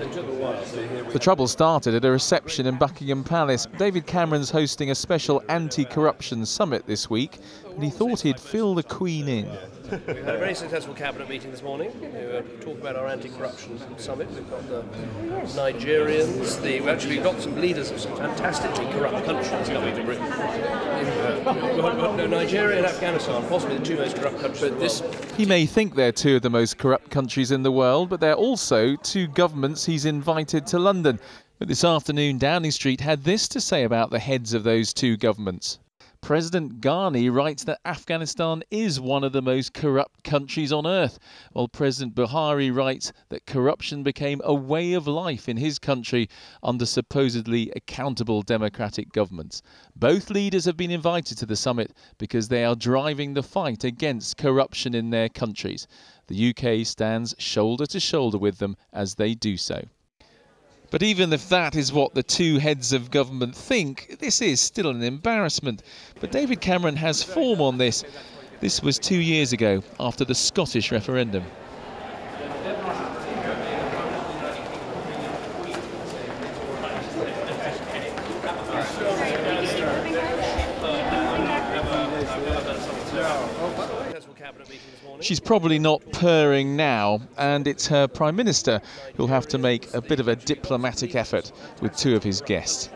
The trouble started at a reception in Buckingham Palace. David Cameron's hosting a special anti-corruption summit this week, and he thought he'd fill the Queen in. We've had a very successful cabinet meeting this morning. We uh, talk about our anti-corruption summit. We've got the Nigerians. The, we've actually got some leaders of some fantastically corrupt countries coming to Britain. No, Nigeria and Afghanistan, possibly the two most corrupt countries. This, he may think they're two of the most corrupt countries in the world, but they're also two governments he's invited to London. But this afternoon, Downing Street had this to say about the heads of those two governments. President Ghani writes that Afghanistan is one of the most corrupt countries on earth, while President Buhari writes that corruption became a way of life in his country under supposedly accountable democratic governments. Both leaders have been invited to the summit because they are driving the fight against corruption in their countries. The UK stands shoulder to shoulder with them as they do so. But even if that is what the two heads of government think, this is still an embarrassment. But David Cameron has form on this. This was two years ago, after the Scottish referendum. She's probably not purring now, and it's her Prime Minister who'll have to make a bit of a diplomatic effort with two of his guests.